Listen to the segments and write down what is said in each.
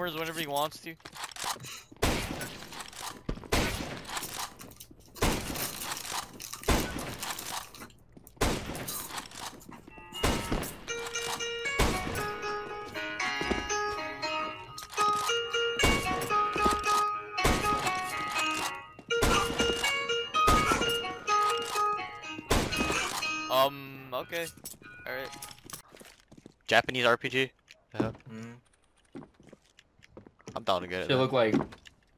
where's whenever he wants to. Um, okay. Alright. Japanese RPG? Yeah. Mm. I'm down to get it. They look like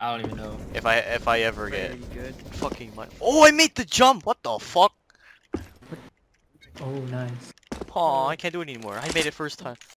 I don't even know. If I if I ever get Very good. fucking my Oh I made the jump! What the fuck? Oh, nice. Aw, I can't do it anymore. I made it first time.